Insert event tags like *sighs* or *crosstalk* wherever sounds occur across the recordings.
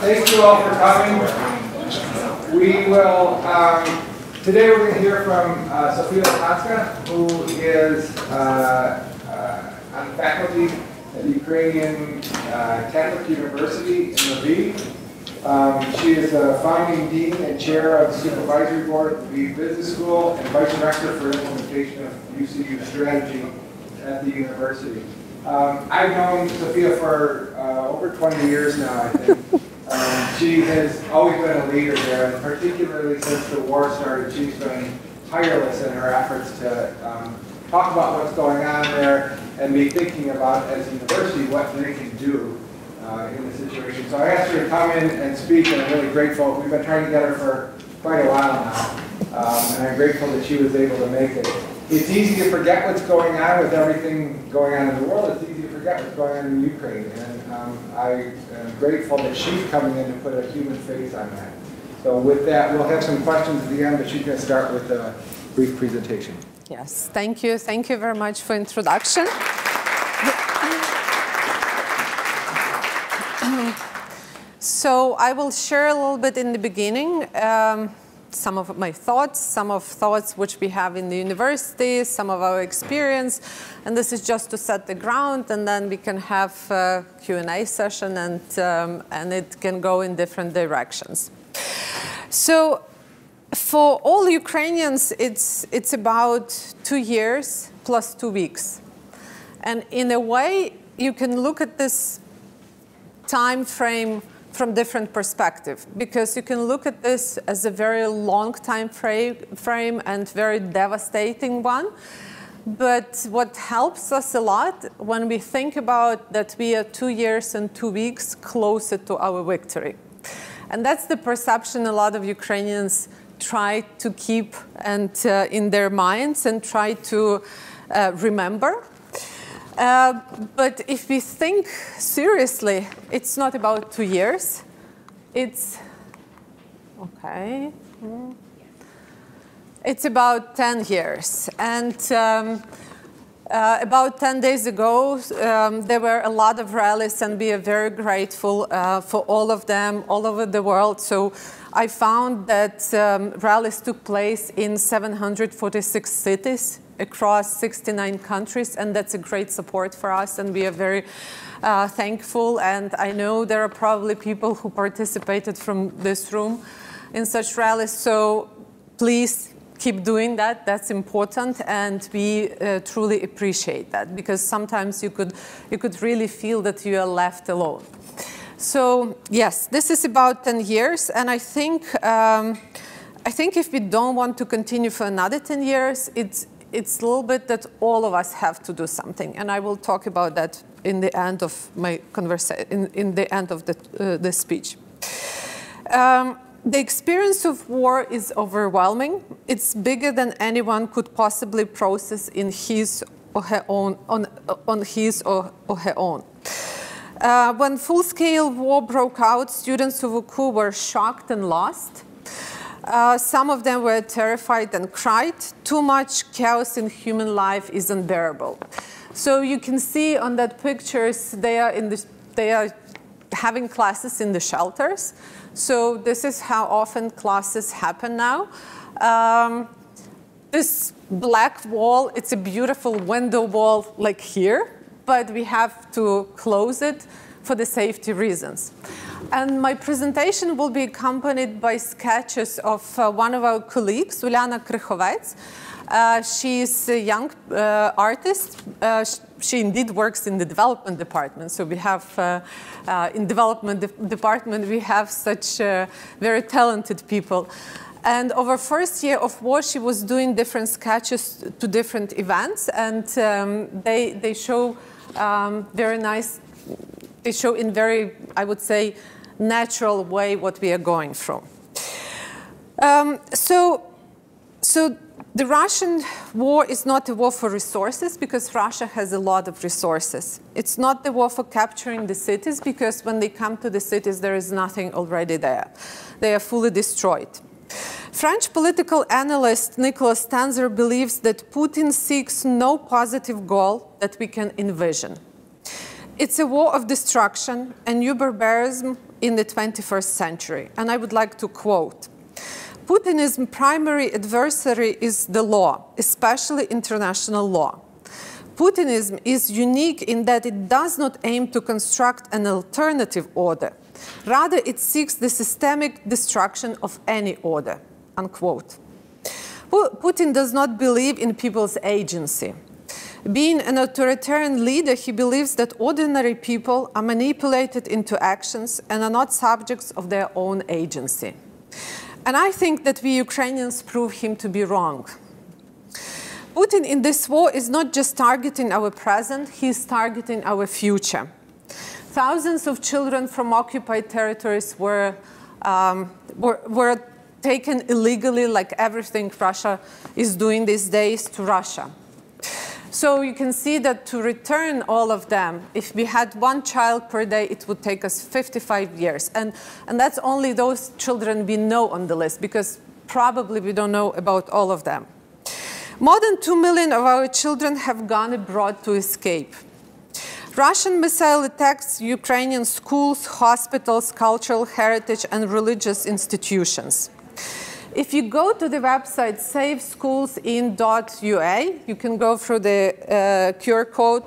Thank you all for coming. We will, um, today we're going to hear from uh, Sophia who is uh, uh, on faculty at the Ukrainian uh, Catholic University in Lviv. Um, she is a founding dean and chair of the supervisory board at the Business School and vice director for implementation of UCU strategy at the university. Um, I've known Sophia for uh, over 20 years now, I think. Um, she has always been a leader there, and particularly since the war started, she's been tireless in her efforts to um, talk about what's going on there and be thinking about, as a university, what they can do uh, in the situation. So I asked her to come in and speak, and I'm really grateful. We've been trying to get her for quite a while now, um, and I'm grateful that she was able to make it. It's easy to forget what's going on with everything going on in the world. It's easy to forget what's going on in Ukraine, and um, I am grateful that she's coming in to put a human face on that. So with that, we'll have some questions at the end, but she's going to start with a brief presentation. Yes, thank you. Thank you very much for introduction. *clears throat* so I will share a little bit in the beginning um, some of my thoughts, some of thoughts which we have in the university, some of our experience, and this is just to set the ground, and then we can have a Q&A session, and, um, and it can go in different directions. So for all Ukrainians, it's, it's about two years plus two weeks. And in a way, you can look at this time frame from different perspective because you can look at this as a very long time frame and very devastating one. But what helps us a lot when we think about that we are two years and two weeks closer to our victory. And that's the perception a lot of Ukrainians try to keep and uh, in their minds and try to uh, remember uh, but if we think seriously, it's not about two years. It's, okay. It's about 10 years. And um, uh, about 10 days ago, um, there were a lot of rallies, and we are very grateful uh, for all of them all over the world. So I found that um, rallies took place in 746 cities across 69 countries, and that's a great support for us, and we are very uh, thankful. And I know there are probably people who participated from this room in such rallies, so please keep doing that. That's important, and we uh, truly appreciate that because sometimes you could you could really feel that you are left alone. So yes, this is about 10 years, and I think. Um, I think if we don't want to continue for another 10 years, it's it's a little bit that all of us have to do something, and I will talk about that in the end of my conversation, in, in, the end of the, uh, the speech. Um, the experience of war is overwhelming. It's bigger than anyone could possibly process in his or her own, on, on his or, or her own. Uh, when full-scale war broke out, students of UCU were shocked and lost. Uh, some of them were terrified and cried. Too much chaos in human life is unbearable. So you can see on that pictures, they are, in the, they are having classes in the shelters. So this is how often classes happen now. Um, this black wall, it's a beautiful window wall like here, but we have to close it for the safety reasons. And my presentation will be accompanied by sketches of uh, one of our colleagues, Uliana Krychovets. Uh, she is a young uh, artist. Uh, she indeed works in the development department. So we have, uh, uh, in development de department, we have such very talented people. And over first year of war, she was doing different sketches to different events. And um, they, they show um, very nice, they show in very, I would say, natural way what we are going from. Um, so, so the Russian war is not a war for resources because Russia has a lot of resources. It's not the war for capturing the cities because when they come to the cities, there is nothing already there. They are fully destroyed. French political analyst Nicolas Tenzer believes that Putin seeks no positive goal that we can envision. It's a war of destruction and new barbarism in the 21st century. And I would like to quote Putinism's primary adversary is the law, especially international law. Putinism is unique in that it does not aim to construct an alternative order. Rather, it seeks the systemic destruction of any order. Unquote. Putin does not believe in people's agency. Being an authoritarian leader, he believes that ordinary people are manipulated into actions and are not subjects of their own agency. And I think that we Ukrainians prove him to be wrong. Putin in this war is not just targeting our present, he's targeting our future. Thousands of children from occupied territories were, um, were, were taken illegally, like everything Russia is doing these days, to Russia. So you can see that to return all of them, if we had one child per day, it would take us 55 years. And, and that's only those children we know on the list, because probably we don't know about all of them. More than 2 million of our children have gone abroad to escape. Russian missile attacks Ukrainian schools, hospitals, cultural heritage, and religious institutions. If you go to the website saveschools.in.ua, you can go through the uh, QR code,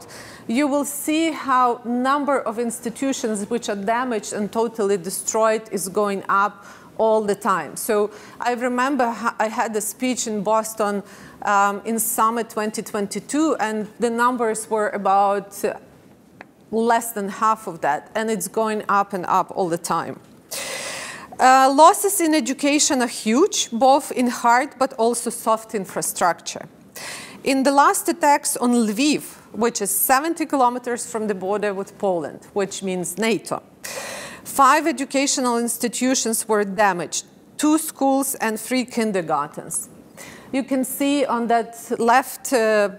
you will see how number of institutions which are damaged and totally destroyed is going up all the time. So I remember I had a speech in Boston um, in summer 2022, and the numbers were about uh, less than half of that, and it's going up and up all the time. Uh, losses in education are huge, both in hard but also soft infrastructure. In the last attacks on Lviv, which is 70 kilometers from the border with Poland, which means NATO, five educational institutions were damaged, two schools and three kindergartens. You can see on that left, uh,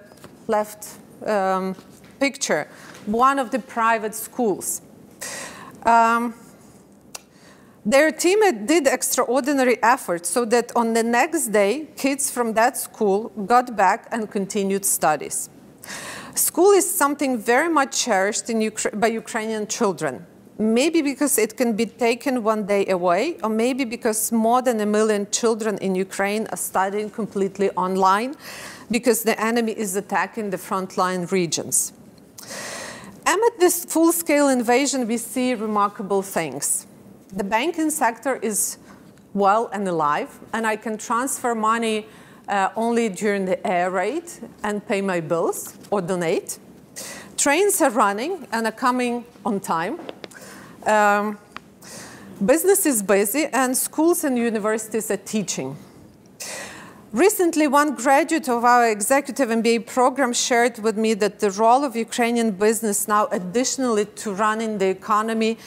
left um, picture one of the private schools. Um, their team did extraordinary efforts so that on the next day, kids from that school got back and continued studies. School is something very much cherished Ukra by Ukrainian children. Maybe because it can be taken one day away, or maybe because more than a million children in Ukraine are studying completely online because the enemy is attacking the frontline regions. Amid this full-scale invasion, we see remarkable things the banking sector is well and alive, and I can transfer money uh, only during the air raid and pay my bills or donate. Trains are running and are coming on time. Um, business is busy, and schools and universities are teaching. Recently, one graduate of our executive MBA program shared with me that the role of Ukrainian business now, additionally to running the economy,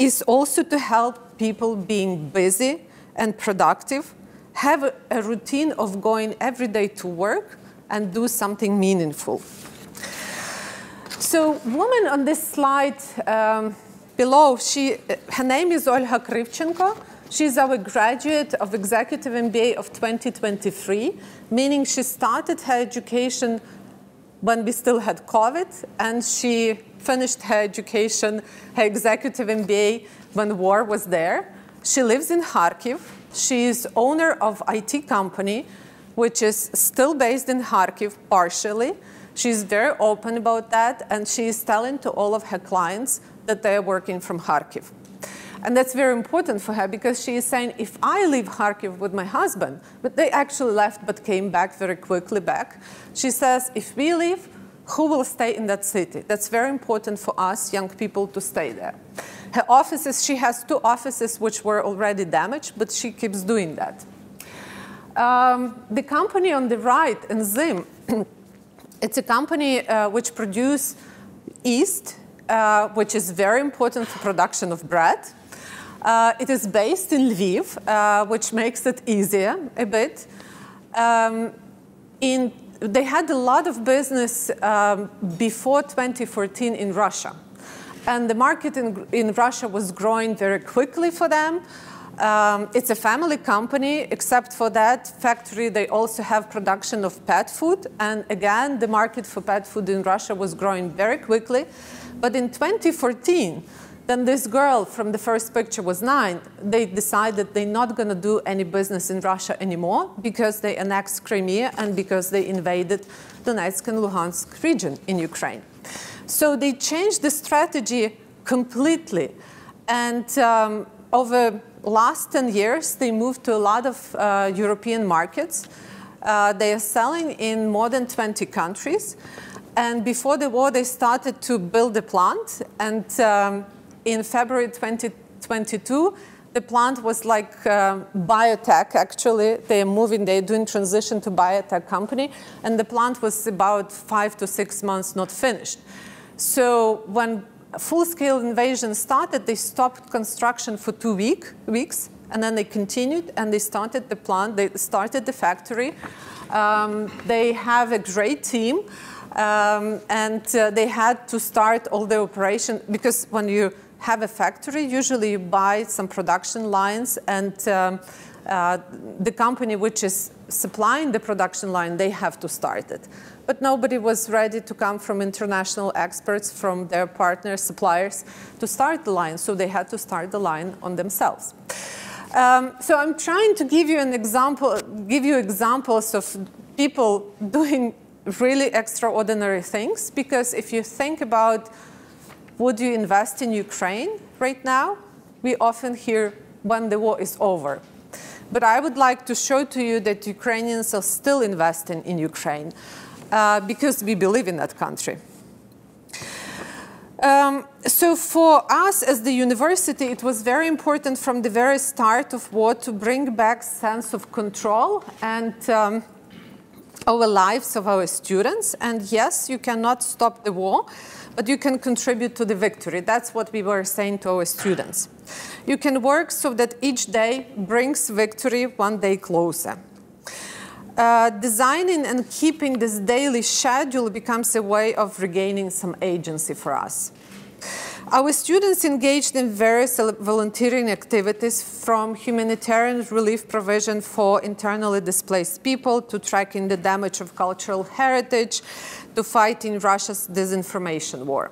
is also to help people being busy and productive, have a, routine of going every day to work and do something meaningful. So woman on this slide um, below, she, her name is Olga Krivchenko. She's our graduate of Executive MBA of 2023, meaning she started her education when we still had COVID, and she finished her education, her executive MBA when war was there. She lives in Kharkiv. She is owner of IT company, which is still based in Kharkiv partially. She's very open about that, and she is telling to all of her clients that they are working from Kharkiv. And that's very important for her because she is saying, if I leave Kharkiv with my husband, but they actually left but came back very quickly back, she says, if we leave, who will stay in that city? That's very important for us young people to stay there. Her offices, she has two offices which were already damaged, but she keeps doing that. Um, the company on the right, Enzym, *clears throat* it's a company uh, which produces yeast, uh, which is very important for production of bread. Uh, it is based in Lviv, uh, which makes it easier a bit. Um, in, they had a lot of business um, before 2014 in Russia. And the market in, in Russia was growing very quickly for them. Um, it's a family company, except for that factory, they also have production of pet food. And again, the market for pet food in Russia was growing very quickly. But in 2014, Then this girl from the first picture was nine. They decided they're not going to do any business in Russia anymore because they annexed Crimea and because they invaded Donetsk and Luhansk region in Ukraine. So they changed the strategy completely. And um, over last 10 years, they moved to a lot of uh, European markets. Uh, they are selling in more than 20 countries. And before the war, they started to build a plant. And um, in February 2022, the plant was like uh, biotech, actually. They're moving, they're doing transition to biotech company. And the plant was about five to six months not finished. So when full-scale invasion started, they stopped construction for two week, weeks. And then they continued and they started the plant, they started the factory. Um, they have a great team. Um, and uh, they had to start all the operation because when you have a factory, usually you buy some production lines and um, uh, the company which is supplying the production line, they have to start it. But nobody was ready to come from international experts, from their partners, suppliers, to start the line. So they had to start the line on themselves. Um, so I'm trying to give you an example, give you examples of people *laughs* doing really extraordinary things, because if you think about would you invest in Ukraine right now? We often hear when the war is over. But I would like to show to you that Ukrainians are still investing in Ukraine uh, because we believe in that country. Um, so for us as the university, it was very important from the very start of war to bring back sense of control and um, our lives of our students. And yes, you cannot stop the war, but you can contribute to the victory. That's what we were saying to our students. You can work so that each day brings victory one day closer. Uh, designing and keeping this daily schedule becomes a way of regaining some agency for us. Our students engaged in various volunteering activities from humanitarian relief provision for internally displaced people to tracking the damage of cultural heritage to fighting Russia's disinformation war.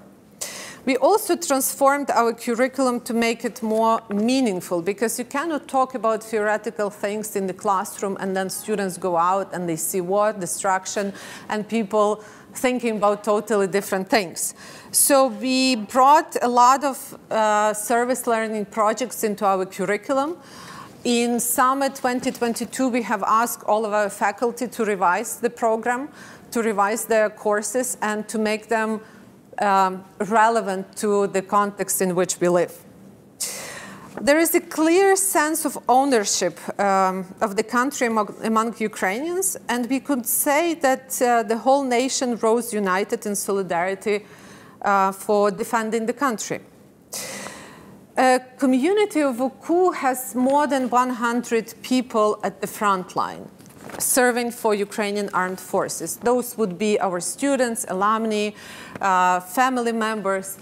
We also transformed our curriculum to make it more meaningful because you cannot talk about theoretical things in the classroom and then students go out and they see war, destruction, and people thinking about totally different things. So we brought a lot of uh, service learning projects into our curriculum. In summer 2022, we have asked all of our faculty to revise the program, to revise their courses, and to make them um, relevant to the context in which we live. There is a clear sense of ownership um, of the country among, among, Ukrainians, and we could say that uh, the whole nation rose united in solidarity uh, for defending the country. A community of UCU has more than 100 people at the front line serving for Ukrainian armed forces. Those would be our students, alumni, uh, family members.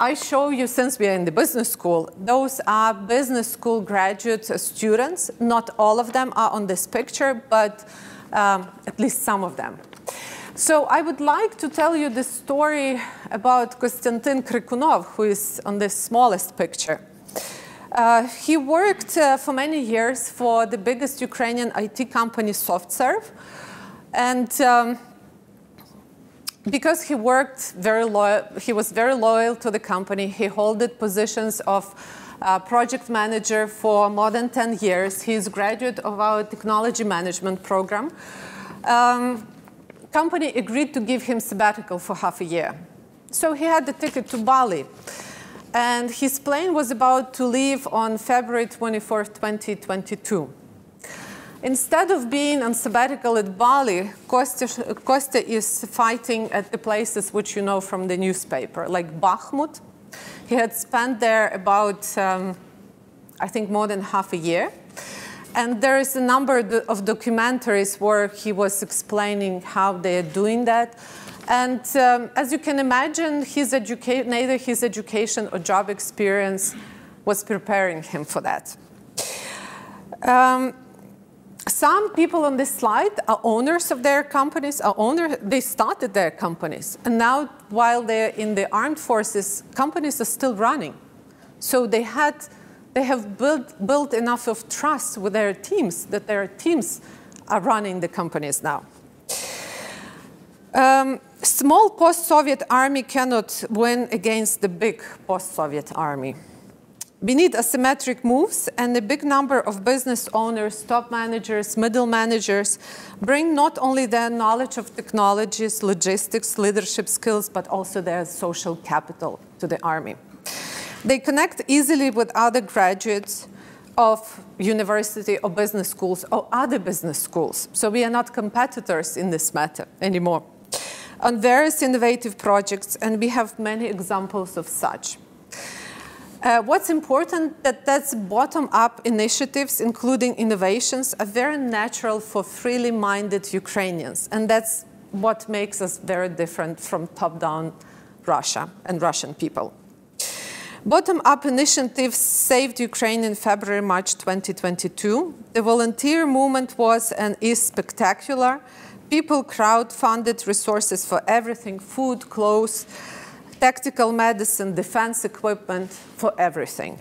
I show you, since we are in the business school, those are business school graduate students. Not all of them are on this picture, but um, at least some of them. So I would like to tell you the story about Konstantin Krikunov, who is on the smallest picture. Uh, he worked uh, for many years for the biggest Ukrainian IT company, SoftServe. And um, because he worked very loyal, he was very loyal to the company. He held positions of uh, project manager for more than 10 years. He's graduate of our technology management program. Um, company agreed to give him sabbatical for half a year. So he had the ticket to Bali. And his plane was about to leave on February 24, 2022. Instead of being on sabbatical at Bali, Kostya is fighting at the places which you know from the newspaper, like Bakhmut. He had spent there about, um, I think, more than half a year. And there is a number of documentaries where he was explaining how they are doing that. And um, as you can imagine, his neither his education or job experience was preparing him for that. Um, some people on this slide are owners of their companies, are owner, they started their companies. And now, while they're in the armed forces, companies are still running. So they had, they have built, built enough of trust with their teams that their teams are running the companies now. Um, small post-Soviet army cannot win against the big post-Soviet army. We need asymmetric moves, and a big number of business owners, top managers, middle managers bring not only their knowledge of technologies, logistics, leadership skills, but also their social capital to the army. They connect easily with other graduates of university or business schools or other business schools. So we are not competitors in this matter anymore. On various innovative projects, and we have many examples of such. Uh, what's important that that's bottom-up initiatives, including innovations, are very natural for freely minded Ukrainians, and that's what makes us very different from top-down Russia and Russian people. Bottom-up initiatives saved Ukraine in February, March 2022. The volunteer movement was and is spectacular. People crowd-funded resources for everything, food, clothes, tactical medicine, defense equipment, for everything.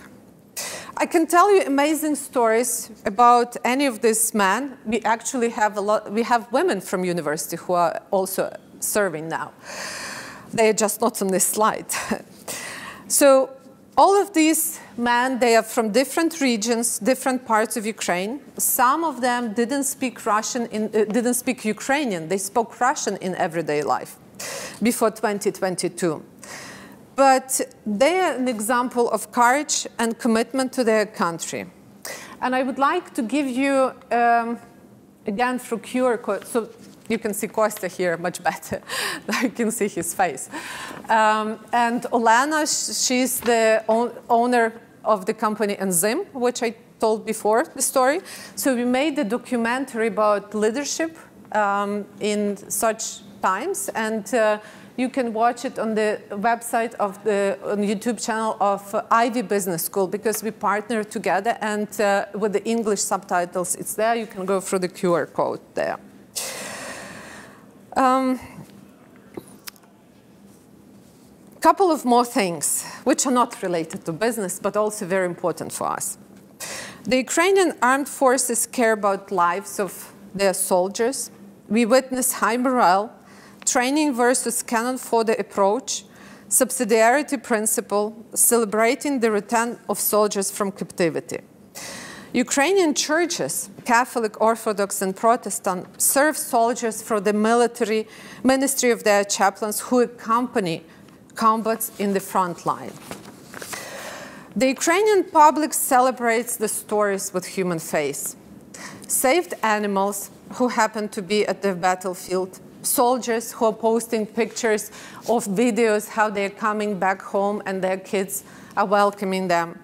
I can tell you amazing stories about any of these men. We actually have a lot, we have women from university who are also serving now. They are just not on this slide. *laughs* so all of these men, they are from different regions, different parts of Ukraine. Some of them didn't speak Russian, in, uh, didn't speak Ukrainian. They spoke Russian in everyday life before 2022 but they are an example of courage and commitment to their country. And I would like to give you, um, again, through QR code, so *laughs* you can see Kostya here much better. *laughs* you can see his face. Um, and Olana, she's the owner of the company Enzym, which I told before the story. So we made a documentary about leadership um, in such times. And uh, you can watch it on the website of the YouTube channel of uh, Ivey Business School because we partner together and uh, with the English subtitles, it's there. You can go through the QR code there. Um, couple of more things which are not related to business but also very important for us. The Ukrainian armed forces care about lives of their soldiers. We witness high morale training versus cannon fodder approach, subsidiarity principle, celebrating the return of soldiers from captivity. Ukrainian churches, Catholic, Orthodox, and Protestant, serve soldiers for the military ministry of their chaplains who accompany combats in the front line. The Ukrainian public celebrates the stories with human face. Saved animals who happen to be at the battlefield, soldiers who are posting pictures of videos how they're coming back home and their kids are welcoming them.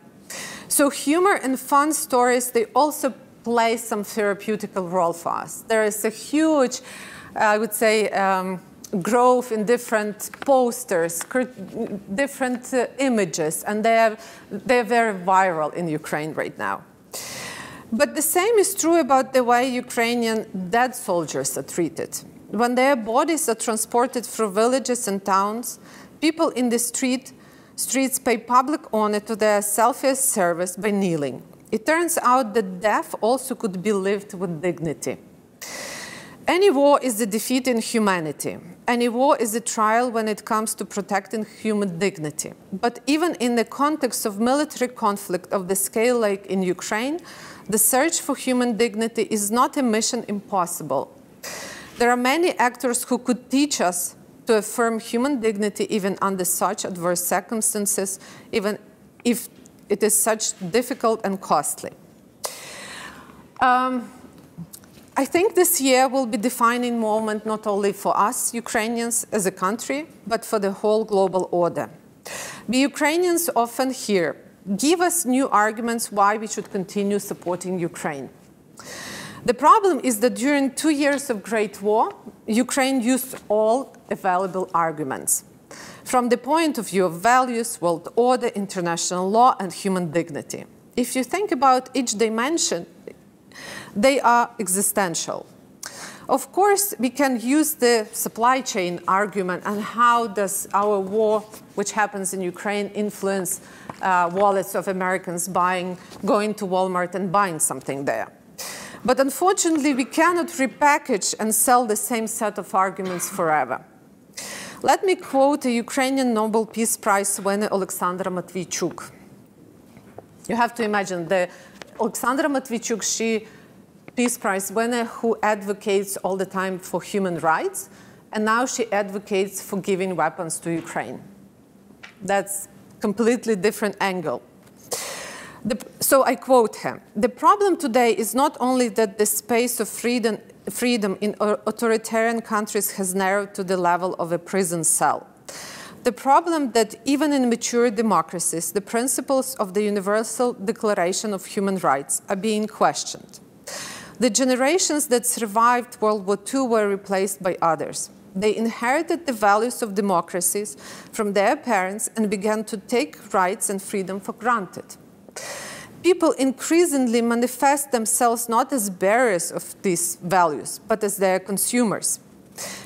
So humor and fun stories, they also play some therapeutical role for us. There is a huge, I would say, um, growth in different posters, different uh, images, and they're, they're very viral in Ukraine right now. But the same is true about the way Ukrainian dead soldiers are treated. When their bodies are transported through villages and towns, people in the street, streets pay public honor to their selfless service by kneeling. It turns out that death also could be lived with dignity. Any war is a defeat in humanity. Any war is a trial when it comes to protecting human dignity. But even in the context of military conflict of the scale like in Ukraine, the search for human dignity is not a mission impossible. There are many actors who could teach us to affirm human dignity even under such adverse circumstances, even if it is such difficult and costly. Um, I think this year will be defining moment not only for us Ukrainians as a country, but for the whole global order. The Ukrainians often hear, give us new arguments why we should continue supporting Ukraine. The problem is that during two years of Great War, Ukraine used all available arguments from the point of view of values, world order, international law, and human dignity. If you think about each dimension, they are existential. Of course, we can use the supply chain argument and how does our war, which happens in Ukraine, influence uh, wallets of Americans buying, going to Walmart and buying something there. But unfortunately, we cannot repackage and sell the same set of arguments forever. Let me quote a Ukrainian Nobel Peace Prize winner, Alexandra Matviichuk. You have to imagine the Alexandra Matviichuk, she Peace Prize winner who advocates all the time for human rights, and now she advocates for giving weapons to Ukraine. That's completely different angle. The, so I quote him the problem today is not only that the space of freedom, freedom in authoritarian countries has narrowed to the level of a prison cell. The problem that even in mature democracies, the principles of the Universal Declaration of Human Rights are being questioned. The generations that survived World War II were replaced by others. They inherited the values of democracies from their parents and began to take rights and freedom for granted. People increasingly manifest themselves not as bearers of these values, but as their consumers.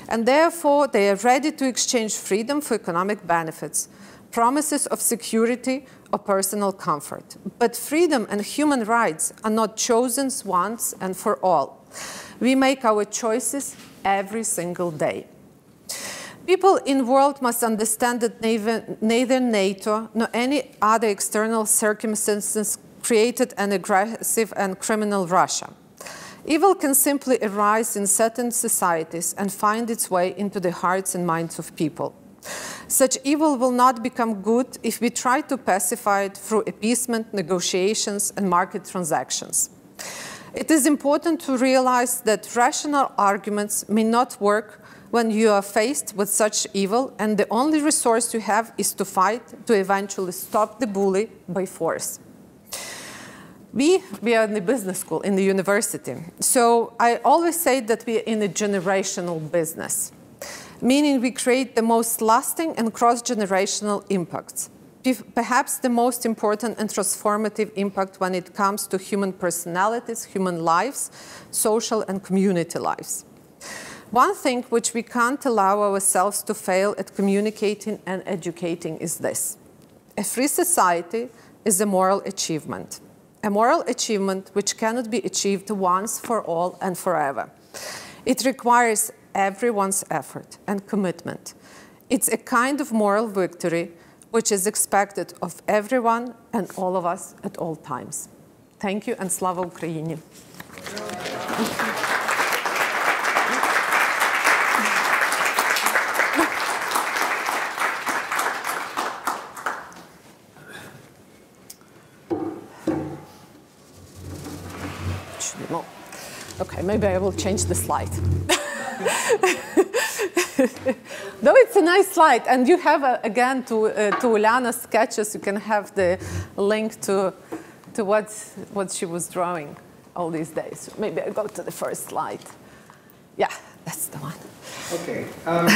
And therefore, they are ready to exchange freedom for economic benefits, promises of security or personal comfort. But freedom and human rights are not chosen once and for all. We make our choices every single day. People in world must understand that neither NATO nor any other external circumstances created an aggressive and criminal Russia. Evil can simply arise in certain societies and find its way into the hearts and minds of people. Such evil will not become good if we try to pacify it through appeasement, negotiations, and market transactions. It is important to realize that rational arguments may not work when you are faced with such evil, and the only resource you have is to fight to eventually stop the bully by force. We, we are in the business school, in the university. So I always say that we are in a generational business meaning we create the most lasting and cross-generational impacts. Perhaps the most important and transformative impact when it comes to human personalities, human lives, social and community lives. One thing which we can't allow ourselves to fail at communicating and educating is this. A free society is a moral achievement. A moral achievement which cannot be achieved once for all and forever. It requires everyone's effort and commitment. It's a kind of moral victory which is expected of everyone and all of us at all times. Thank you and slava Ukraini. Okay, maybe I will change the slide. *laughs* Though it's a nice slide, and you have uh, again to uh, to Uliana's sketches, you can have the link to to what what she was drawing all these days. Maybe I go to the first slide. Yeah, that's the one. Okay. Um,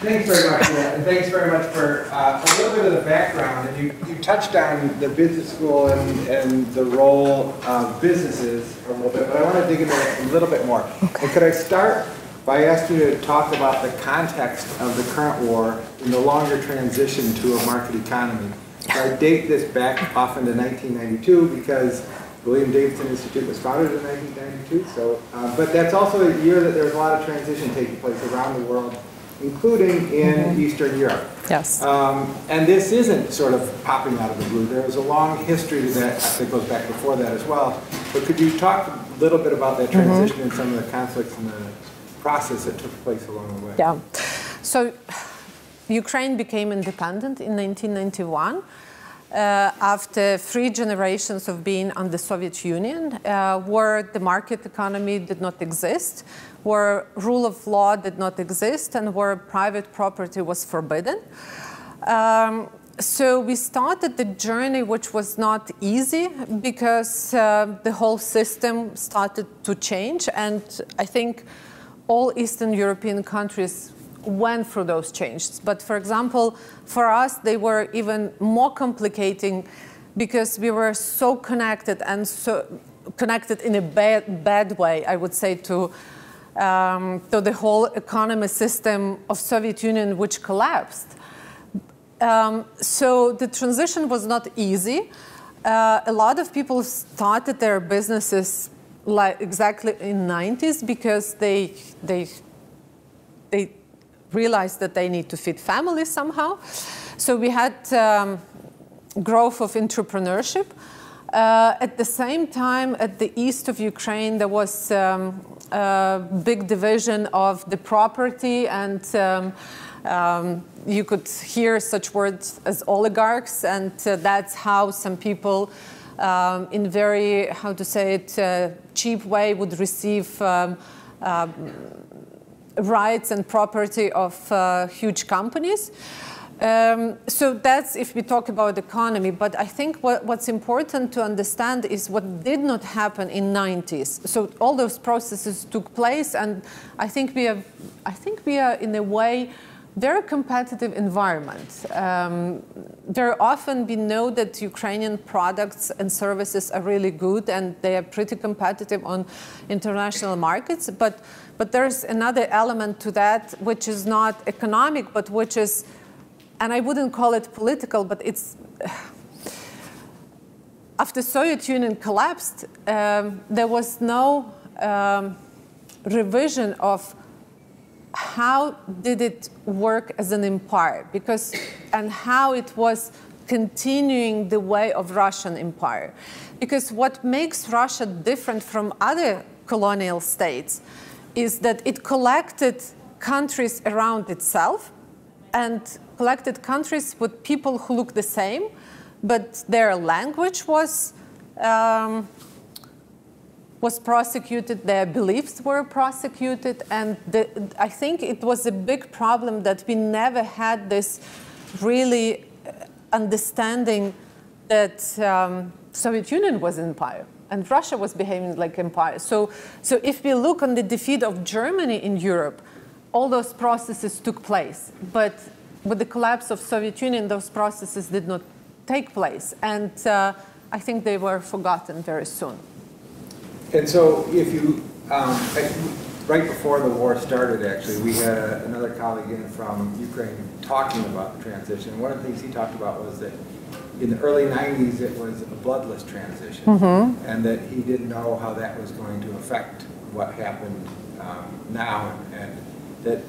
thanks very much, and thanks very much for uh, a little bit of the background. And you, you touched on the business school and, and the role of businesses a little bit, but I want to dig into it a little bit more. Okay. And could I start by asking you to talk about the context of the current war and the longer transition to a market economy. I date this back often to 1992 because the William Davidson Institute was founded in 1992. So, uh, but that's also a year that there was a lot of transition taking place around the world, including in mm -hmm. Eastern Europe. Yes. Um, and this isn't sort of popping out of the blue. There is a long history to that that goes back before that as well. But could you talk a little bit about that mm-hmm. transition mm -hmm. and some of the conflicts and the process that took place along the way. Yeah. So Ukraine became independent in 1991. Uh, after three generations of being on the Soviet Union, uh, where the market economy did not exist, where rule of law did not exist, and where private property was forbidden. Um, so we started the journey, which was not easy because uh, the whole system started to change, and I think all Eastern European countries went through those changes. But for example, for us, they were even more complicating because we were so connected and so connected in a bad, bad way, I would say, to um, to the whole economy system of Soviet Union, which collapsed. Um, so the transition was not easy. Uh, a lot of people started their businesses like exactly in 90s because they they they realized that they need to feed families somehow. So we had um, growth of entrepreneurship. Uh, at the same time, at the east of Ukraine, there was um, a big division of the property, and um, um, you could hear such words as oligarchs, and uh, that's how some people, um, in very how to say it, uh, cheap way, would receive. Um, um, rights and property of uh, huge companies. Um, so that's if we talk about economy. But I think what, what's important to understand is what did not happen in 90s. So all those processes took place, and I think we are, I think we are in a way very competitive environment. Um, very often we know that Ukrainian products and services are really good and they are pretty competitive on international markets. But, but there's another element to that which is not economic, but which is, and I wouldn't call it political, but it's, *sighs* after the Soviet Union collapsed, um, there was no um, revision of how did it work as an empire because and how it was continuing the way of russian empire. Because what makes russia different from other colonial states is that it collected countries around itself and collected countries with people who look the same but their language was um, was prosecuted, their beliefs were prosecuted, and the, I think it was a big problem that we never had this really uh, understanding that um, Soviet Union was empire and Russia was behaving like empire. So, so if we look on the defeat of Germany in Europe, all those processes took place, but with the collapse of Soviet Union, those processes did not take place, and uh, I think they were forgotten very soon. And so if you, um, right before the war started, actually, we had a, another colleague in from Ukraine talking about the transition. One of the things he talked about was that in the early 90s, it was a bloodless transition, mm-hmm. and that he didn't know how that was going to affect what happened um, now, and, and that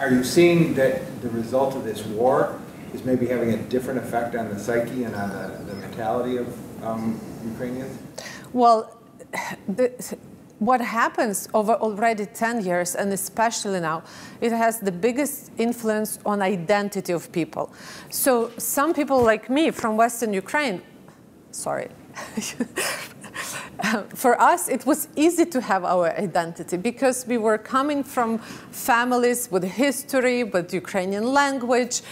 are you seeing that the result of this war is maybe having a different effect on the psyche and on the, the mentality of um, Ukrainians? Well, the, what happens over already 10 years, and especially now, it has the biggest influence on identity of people. So some people like me from Western Ukraine, sorry, *laughs* for us, it was easy to have our identity because we were coming from families with history, with Ukrainian language.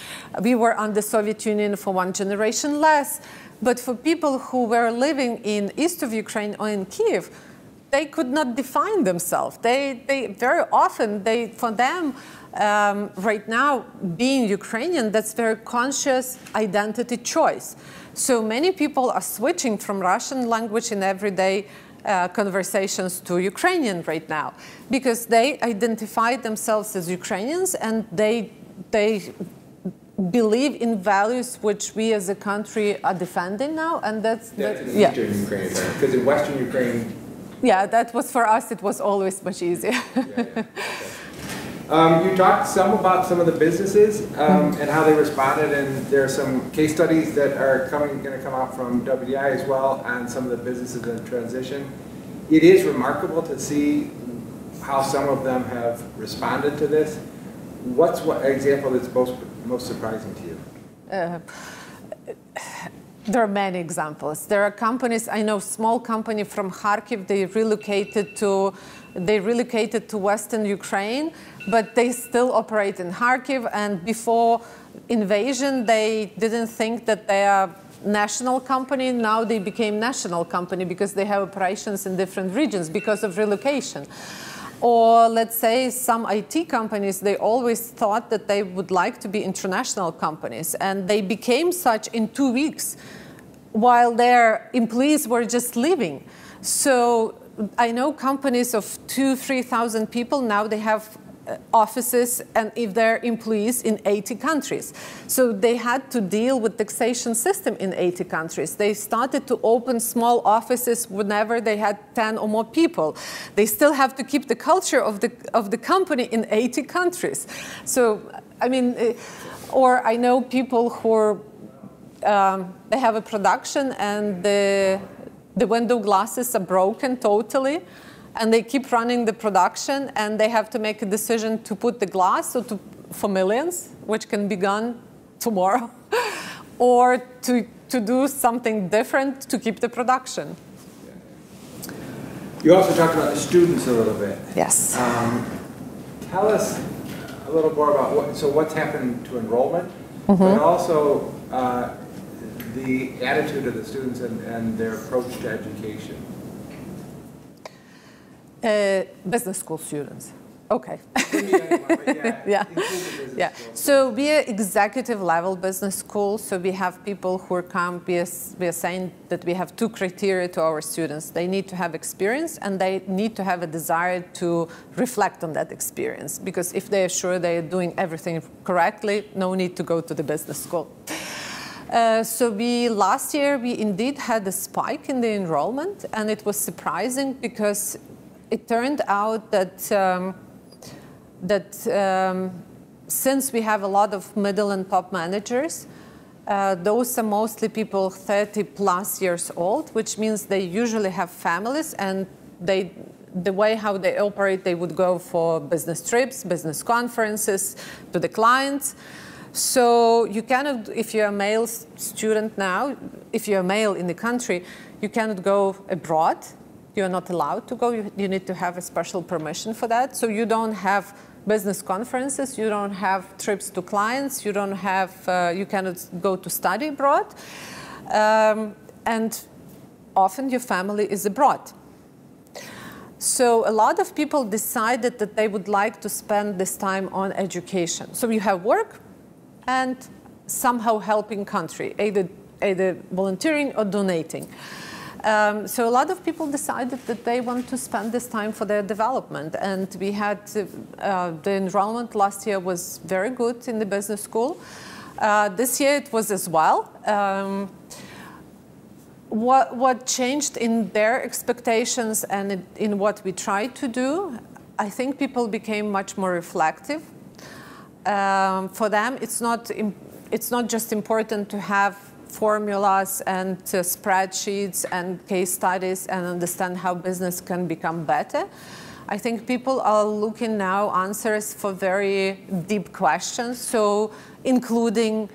We were under Soviet Union for one generation less. But for people who were living in east of Ukraine or in Kiev, they could not define themselves. They, they very often, they, for them, um, right now, being Ukrainian, that's very conscious identity choice. So many people are switching from Russian language in everyday uh, conversations to Ukrainian right now because they identify themselves as Ukrainians and they, they believe in values which we as a country are defending now, and that's, that's, that's yeah. Eastern Ukraine, because in Western Ukraine. Yeah, that was for us. It was always much easier. yeah, yeah. Um, you talked some about some of the businesses um, and how they responded, and there are some case studies that are coming, going to come out from WDI as well on some of the businesses in transition. It is remarkable to see how some of them have responded to this. What's what example that's most most surprising to you? Uh, there are many examples. There are companies, I know small company from Kharkiv, they relocated to they relocated to Western Ukraine, but they still operate in Kharkiv and before invasion they didn't think that they are national company. Now they became national company because they have operations in different regions because of relocation. Or let's say some IT companies, they always thought that they would like to be international companies, and they became such in two weeks while their employees were just leaving. So I know companies of two, 3,000 people, now they have offices and if their employees in 80 countries. So they had to deal with taxation system in 80 countries. They started to open small offices whenever they had 10 or more people. They still have to keep the culture of the, of the company in 80 countries. So, I mean, uh, or I know people who are, um, they have a production and the, the window glasses are broken totally and they keep running the production and they have to make a decision to put the glass to, for millions, which can be gone tomorrow, *laughs* or to, to do something different to keep the production. You also talked about the students a little bit. Yes. Um, tell us a little more about what, so what's happened to enrollment, mm -hmm. but also uh, the attitude of the students and, and their approach to education. Uh, business school students. Okay. yeah. Yeah. So we are executive level business school. So we have people who come, we are, we are saying that we have two criteria to our students. They need to have experience and they need to have a desire to reflect on that experience. Because if they are sure they are doing everything correctly, no need to go to the business school. Uh, so we last year we indeed had a spike in the enrollment and it was surprising because it turned out that, um, that um, since we have a lot of middle and top managers, uh, those are mostly people 30 plus years old, which means they usually have families and they, the way how they operate, they would go for business trips, business conferences to the clients. So you cannot, if you're a male student now, if you're a male in the country, you cannot go abroad you're not allowed to go. You, you, need to have a special permission for that. So you don't have business conferences, you don't have trips to clients, you don't have, uh, you cannot go to study abroad. Um, and often your family is abroad. So a lot of people decided that they would like to spend this time on education. So you have work and somehow helping country, either, either volunteering or donating. Um, so a lot of people decided that they want to spend this time for their development. And we had uh, the enrollment last year was very good in the business school. Uh, this year it was as well. Um, what, what changed in their expectations and in, what we tried to do, I think people became much more reflective. Um, for them, it's not, it's not just important to have formulas and uh, spreadsheets and case studies and understand how business can become better. I think people are looking now answers for very deep questions, so including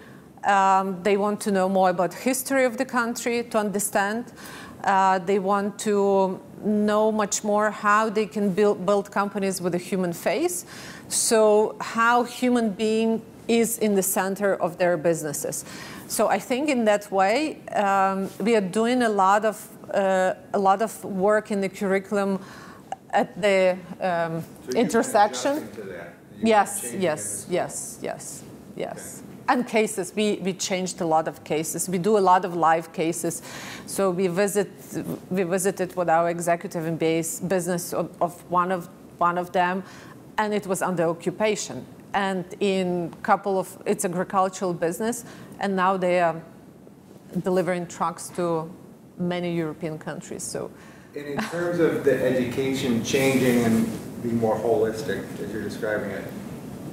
um, they want to know more about history of the country to understand. Uh, they want to know much more how they can build, build companies with a human face. So how human being is in the center of their businesses. So I think in that way, um, we are doing a lot of uh, a lot of work in the curriculum at the um, so intersection. Yes, yes, yes, yes, yes. Okay. And cases, we, we changed a lot of cases. We do a lot of live cases. So we visit, we visited with our executive MBA's business of, of one of one of them, and it was under occupation and in a couple of, it's agricultural business, and now they are delivering trucks to many European countries. So, and in terms of the education changing and being more holistic, as you're describing it,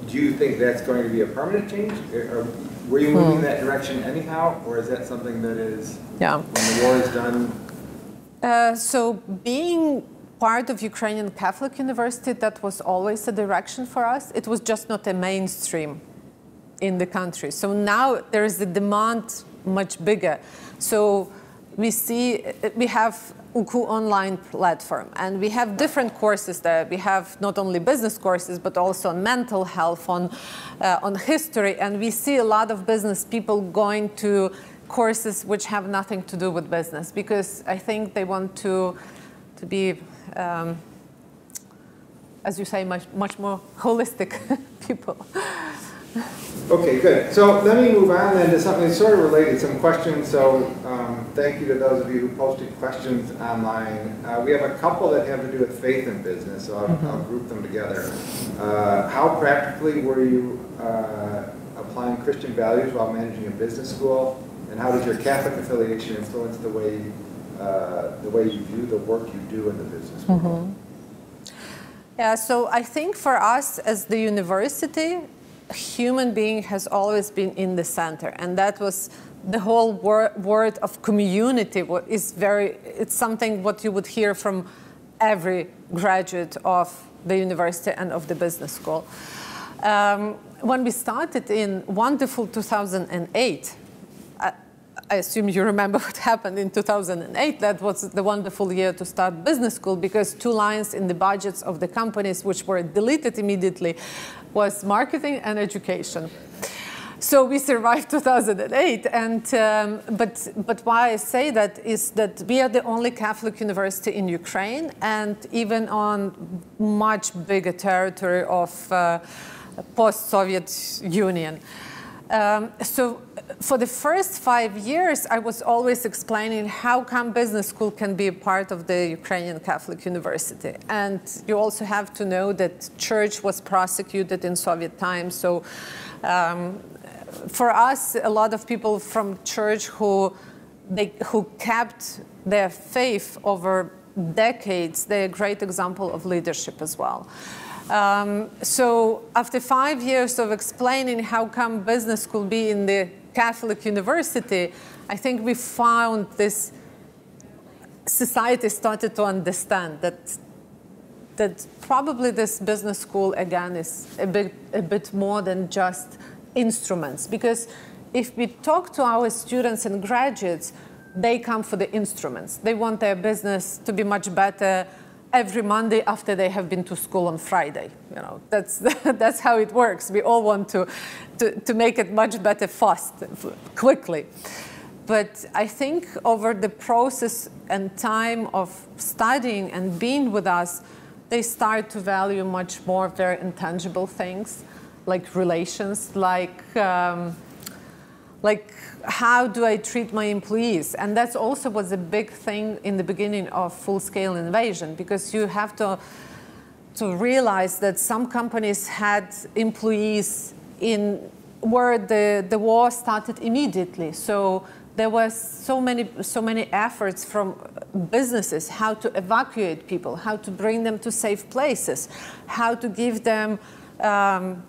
do you think that's going to be a permanent change? Or were you moving hmm. that direction anyhow, or is that something that is, yeah. when the war is done? Uh, so being part of Ukrainian Catholic University, that was always a direction for us. It was just not a mainstream in the country. So now there is the demand much bigger. So we see, we have UKU online platform and we have different courses there. We have not only business courses, but also on mental health, on, uh, on history. And we see a lot of business people going to courses which have nothing to do with business because I think they want to, to be um, as you say, much, much more holistic *laughs* people. Okay, good. So let me move on then to something sort of related, some questions. So um, thank you to those of you who posted questions online. Uh, we have a couple that have to do with faith and business, so I'll, Mm-hmm. I'll group them together. Uh, how practically were you uh, applying Christian values while managing a business school? And how does your Catholic affiliation influence the way, uh, the way you view the work you do in the business Mm-hmm. Yeah, so I think for us as the university, human being has always been in the center, and that was the whole wor- word of community. is very, it's something what you would hear from every graduate of the university and of the business school. Um, when we started in wonderful 2008, I, assume you remember *laughs* what happened in 2008. That was the wonderful year to start business school because two lines in the budgets of the companies, which were deleted immediately, was marketing and education. So we survived 2008, and um, but but why I say that is that we are the only Catholic university in Ukraine, and even on much bigger territory of uh, post-Soviet Union. Um, so for the first five years, I was always explaining how come business school can be a part of the Ukrainian Catholic University. And you also have to know that church was prosecuted in Soviet times. So um, for us, a lot of people from church who, they, who kept their faith over decades, they're a great example of leadership as well. Um, so after five years of explaining how come business could be in the Catholic university, I think we found this society started to understand that that probably this business school again is a bit a bit more than just instruments. Because if we talk to our students and graduates they come for the instruments. They want their business to be much better every monday after they have been to school on friday you know. That's *laughs* that's how it works. We all want to to, to make it much better fast quickly but I think over the process and time of studying and being with us, they start to value much more very intangible things, like relations, like um, like how do I treat my employees? And that's also was a big thing in the beginning of full-scale invasion because you have to to realize that some companies had employees in where the, the war started immediately. So there was so many so many efforts from businesses how to evacuate people, how to bring them to safe places, how to give them um,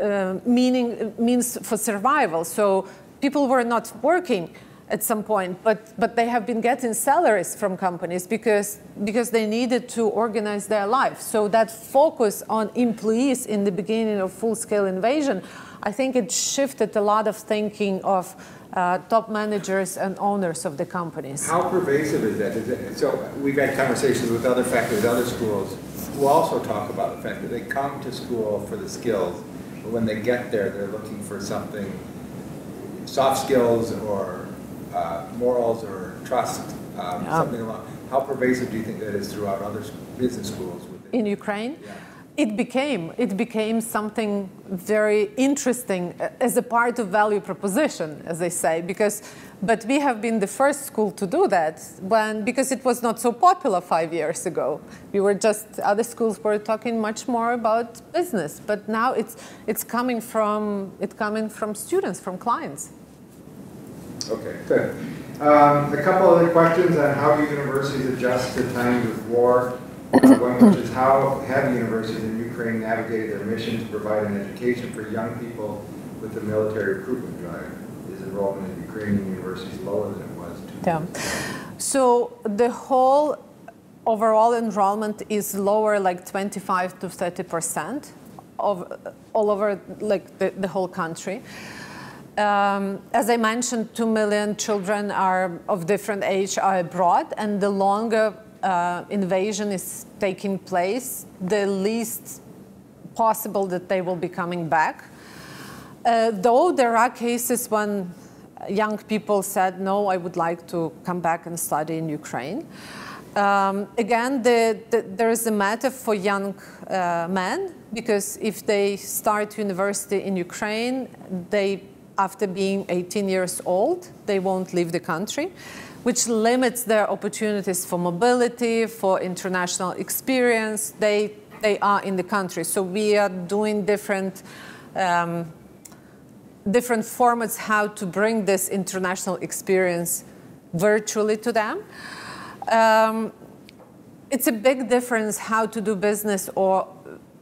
uh, meaning means for survival. So people were not working at some point, but but they have been getting salaries from companies because because they needed to organize their life. So that focus on employees in the beginning of full-scale invasion, I think it shifted a lot of thinking of uh, top managers and owners of the companies. How pervasive is that? Is it, so we've had conversations with other faculty other schools who also talk about the fact that they come to school for the skills, but when they get there, they're looking for something, soft skills or uh, morals or trust, um, Yeah. something along. How pervasive do you think that is throughout other business schools? in Ukraine. Yeah. It became it became something very interesting uh, as a part of value proposition, as they say, because but we have been the first school to do that when because it was not so popular five years ago. We were just other schools were talking much more about business, but now it's it's coming from it coming from students, from clients. Okay, good. Um, a couple other questions on how universities adjust to times of war. Uh, one which is how have universities in Ukraine navigated their mission to provide an education for young people with the military recruitment drive? Is enrollment in Ukrainian universities lower than it was two Yeah. So the whole overall enrollment is lower, like 25 to 30 percent of all over like the, the whole country. Um, as I mentioned, two million children are of different age are abroad, and the longer uh, invasion is taking place, the least possible that they will be coming back. Uh, though there are cases when young people said, no, I would like to come back and study in Ukraine. Um, again, the, the, there is a matter for young uh, men because if they start university in Ukraine, they, after being 18 years old, they won't leave the country, which limits their opportunities for mobility, for international experience. They, they are in the country. So we are doing different, um, different formats how to bring this international experience virtually to them. Um, it's a big difference how to do business or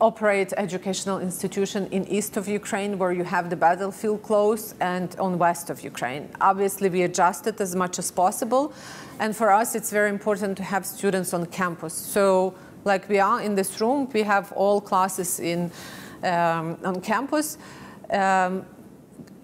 operate educational institution in east of Ukraine where you have the battlefield close and on west of Ukraine. Obviously we adjusted as much as possible and for us it's very important to have students on campus. So like we are in this room, we have all classes in, um, on campus. Um,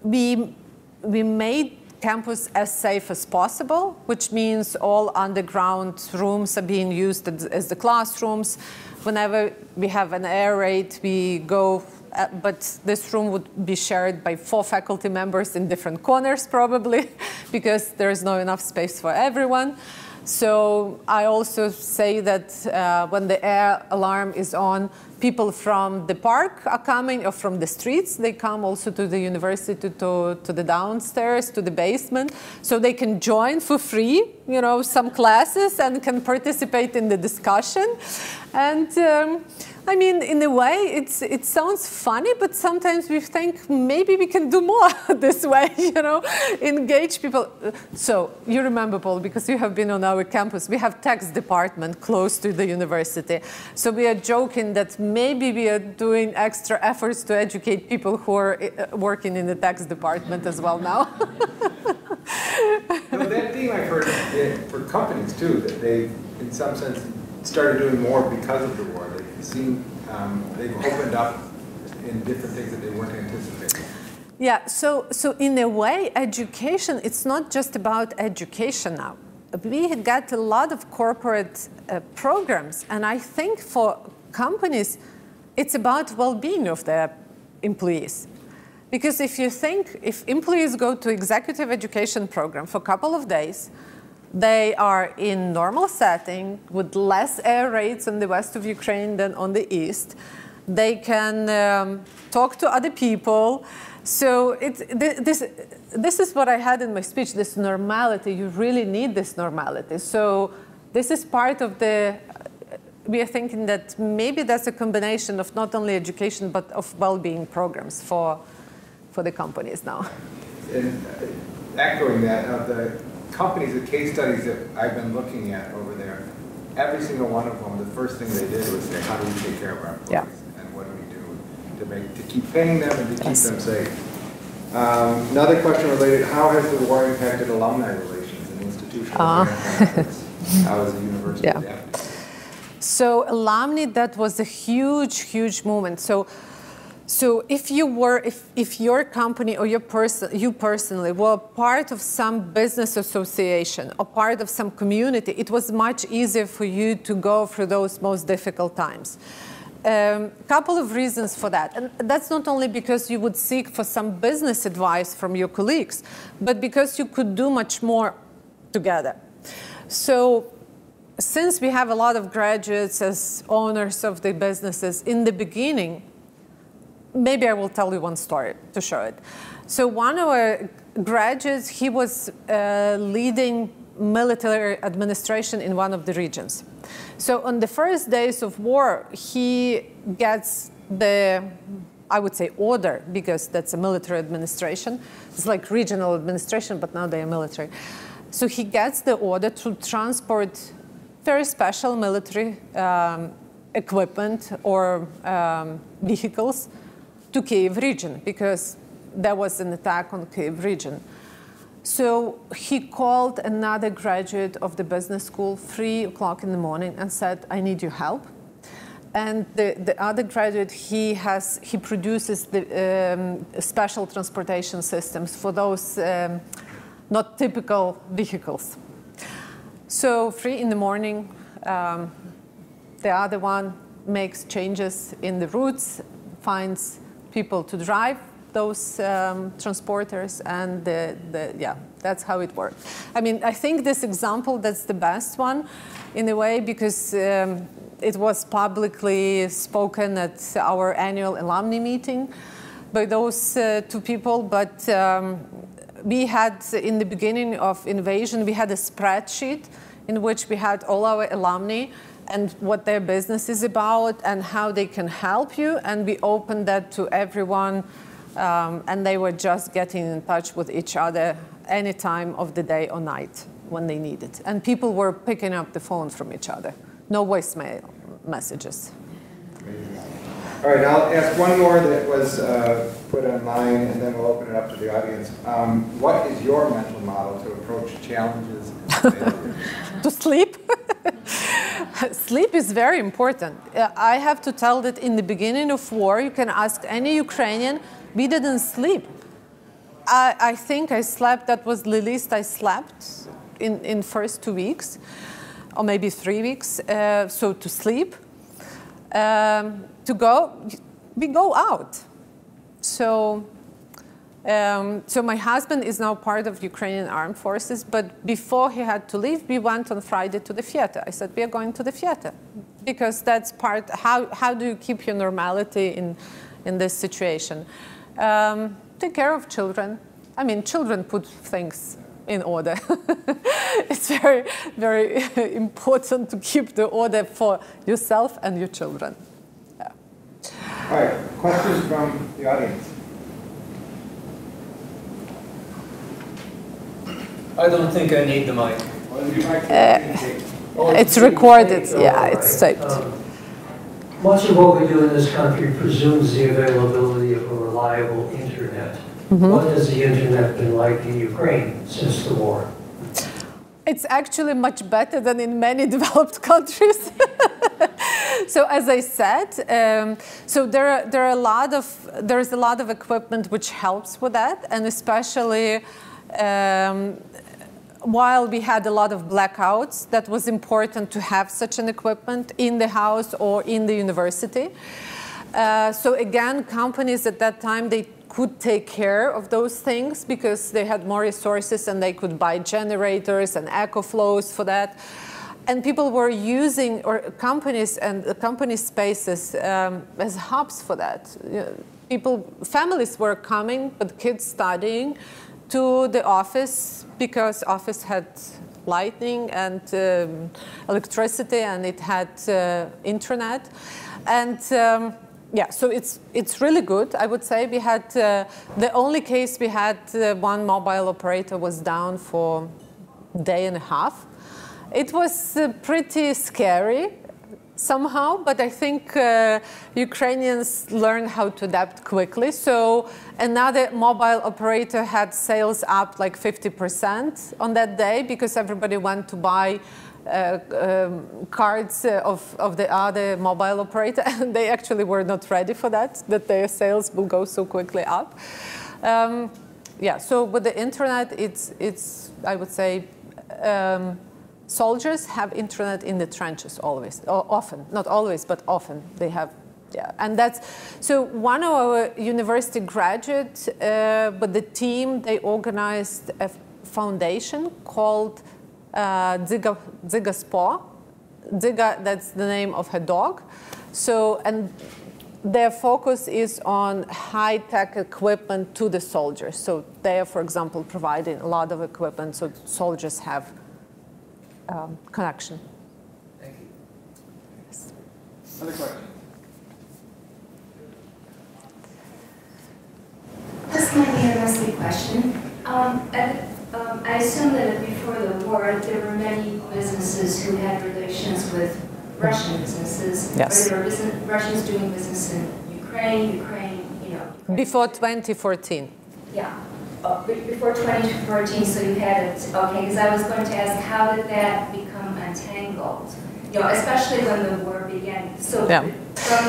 we, we made campus as safe as possible, which means all underground rooms are being used as the classrooms. Whenever we have an air raid, we go, uh, but this room would be shared by four faculty members in different corners probably, *laughs* because there is not enough space for everyone. So I also say that uh, when the air alarm is on, people from the park are coming or from the streets. They come also to the university, to, to the downstairs, to the basement. So they can join for free, you know, some classes and can participate in the discussion. And um, I mean, in a way, it's, it sounds funny, but sometimes we think maybe we can do more *laughs* this way, you know, engage people. So you remember, Paul, because you have been on our campus, we have tax department close to the university. So we are joking that maybe we are doing extra efforts to educate people who are uh, working in the tax department as well now. *laughs* no, that theme I've heard for companies too, that they, in some sense, started doing more because of the war. They've seen, um, they've opened up in different things that they weren't anticipating. Yeah, so, so in a way, education, it's not just about education now. We got a lot of corporate uh, programs, and I think for companies, it's about well-being of their employees. Because if you think, if employees go to executive education program for a couple of days, they are in normal setting with less air raids in the west of Ukraine than on the east. They can um, talk to other people. So this, this is what I had in my speech, this normality. You really need this normality. So this is part of the, we are thinking that maybe that's a combination of not only education, but of well-being programs for, for the companies now. And echoing that, of the companies, the case studies that I've been looking at over there, every single one of them, the first thing they did was say, how do we take care of our employees? Yeah. And what do we do to make to keep paying them and to keep yes. them safe? Um, another question related, how has the war impacted alumni relations and institutional uh. How is the university *laughs* yeah. So alumni, that was a huge, huge moment. So so if you were, if, if your company or your person, you personally were part of some business association or part of some community, it was much easier for you to go through those most difficult times. A um, couple of reasons for that. And that's not only because you would seek for some business advice from your colleagues, but because you could do much more together. So since we have a lot of graduates as owners of the businesses in the beginning, maybe I will tell you one story to show it. So one of our graduates, he was uh, leading military administration in one of the regions. So on the first days of war, he gets the, I would say order, because that's a military administration. It's like regional administration, but now they are military. So he gets the order to transport very special military um, equipment or um, vehicles to Kiev region because there was an attack on Kiev region. So he called another graduate of the business school three o'clock in the morning and said, I need your help. And the, the other graduate, he, has, he produces the um, special transportation systems for those um, not typical vehicles. So three in the morning, um, the other one makes changes in the routes, finds people to drive those um, transporters, and the, the, yeah, that's how it works. I mean, I think this example that's the best one, in a way, because um, it was publicly spoken at our annual alumni meeting by those uh, two people. But um, we had, in the beginning of Invasion, we had a spreadsheet in which we had all our alumni and what their business is about and how they can help you. And we opened that to everyone, um, and they were just getting in touch with each other any time of the day or night when they needed. And people were picking up the phone from each other. No voicemail messages. All right, I'll ask one more that was uh, put it online, and then we'll open it up to the audience. Um, what is your mental model to approach challenges? *laughs* to sleep? *laughs* sleep is very important. Uh, I have to tell that in the beginning of war, you can ask any Ukrainian, we didn't sleep. I, I think I slept, that was the least I slept in, in first two weeks, or maybe three weeks, uh, so to sleep. Um, to go, we go out. So um, so my husband is now part of Ukrainian armed forces, but before he had to leave, we went on Friday to the theater. I said, we are going to the theater because that's part, how, how do you keep your normality in, in this situation? Um, take care of children. I mean, children put things in order. *laughs* it's very, very *laughs* important to keep the order for yourself and your children. Yeah. All right, questions from the audience? I don't think I need the mic. Uh, it's recorded, yeah, it's taped. Um, much of what we do in this country presumes the availability of a reliable internet. Mm -hmm. What has the internet been like in Ukraine since the war? It's actually much better than in many *laughs* developed countries. *laughs* so as I said, um, so there are, there are a lot of there's a lot of equipment which helps with that, and especially um, while we had a lot of blackouts, that was important to have such an equipment in the house or in the university. Uh, so again, companies at that time, they could take care of those things because they had more resources and they could buy generators and EcoFlows for that. And people were using, or companies and the company spaces um, as hubs for that. People, families were coming, but kids studying to the office because office had lighting and um, electricity and it had uh, internet. And um, yeah, so it's, it's really good, I would say. We had, uh, the only case we had, uh, one mobile operator was down for day and a half. It was uh, pretty scary somehow, but I think uh, Ukrainians learn how to adapt quickly. So another mobile operator had sales up like 50% on that day because everybody went to buy um, cards uh, of, of the other mobile operator, *laughs* and they actually were not ready for that, that their sales will go so quickly up. Um, yeah, so with the internet, it's, it's I would say, um, soldiers have internet in the trenches always, often, not always, but often they have. Yeah, and that's so. One of our university graduates, uh, but the team they organized a foundation called uh, Dziga, Dziga's Paw. Dziga, that's the name of her dog. So, and their focus is on high-tech equipment to the soldiers. So they are, for example, providing a lot of equipment so soldiers have um, connection. Thank you. Yes. Other questions? This might be a mostly question. Um, at, um, I assume that before the war, there were many businesses who had relations with Russian businesses. Yes. There were business, Russians doing business in Ukraine, Ukraine, you know. Ukraine. Before 2014. Yeah uh, before 2014, so you had it, okay, because I was going to ask, how did that become entangled? You know, especially when the war began. So yeah. from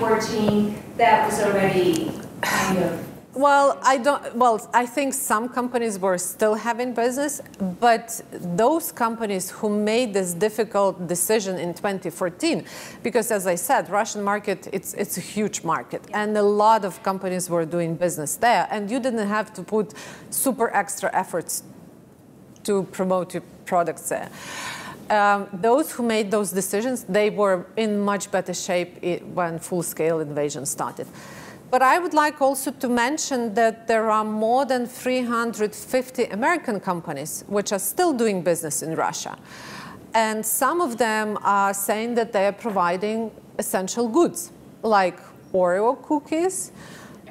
2014, that was already kind of Well, I don't. Well, I think some companies were still having business, but those companies who made this difficult decision in 2014, because as I said, Russian market it's it's a huge market, and a lot of companies were doing business there, and you didn't have to put super extra efforts to promote your products there. Um, those who made those decisions, they were in much better shape when full-scale invasion started. But I would like also to mention that there are more than 350 American companies which are still doing business in Russia. And some of them are saying that they are providing essential goods like Oreo cookies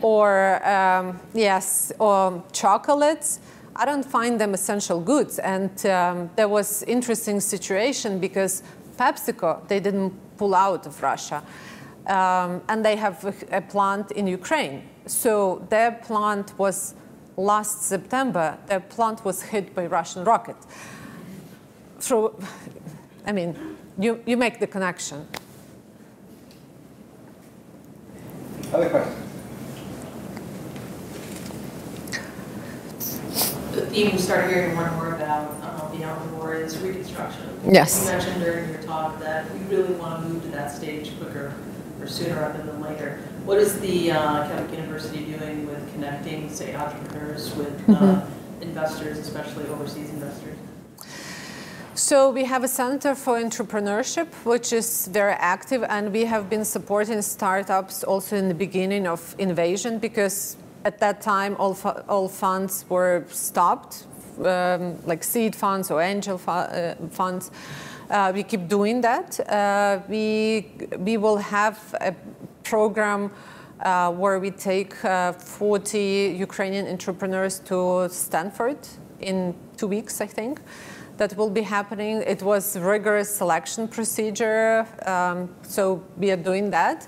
or, um, yes, or chocolates. I don't find them essential goods. And um, there was interesting situation because PepsiCo, they didn't pull out of Russia. Um, and they have a, a plant in Ukraine. So their plant was last September, their plant was hit by Russian rocket. So, I mean, you, you make the connection. Other questions? The theme we started hearing more and more about uh, beyond the war is reconstruction. Yes. You mentioned during your talk that we really want to move to that stage quicker or sooner rather than later. What is the uh, Catholic University doing with connecting, say, entrepreneurs with uh, investors, especially overseas investors? So we have a Center for Entrepreneurship, which is very active, and we have been supporting startups also in the beginning of invasion because at that time all, all funds were stopped, um, like seed funds or angel fu- uh, funds. Uh, we keep doing that. Uh, we, we will have a program uh, where we take uh, 40 Ukrainian entrepreneurs to Stanford in two weeks, I think. That will be happening. It was rigorous selection procedure, um, so we are doing that.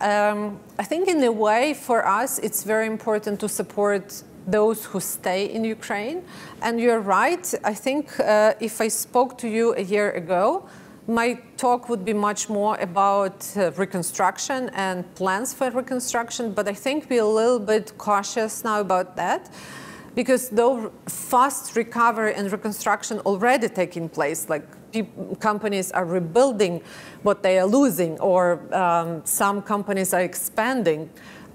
Um, I think in a way for us it's very important to support those who stay in Ukraine. And you're right. I think uh, if I spoke to you a year ago, my talk would be much more about uh, reconstruction and plans for reconstruction, but I think we're a little bit cautious now about that because though fast recovery and reconstruction already taking place, like companies are rebuilding what they are losing, or um, some companies are expanding,